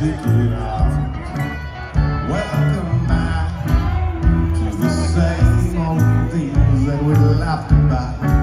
Welcome back to the same old things that we laughed about.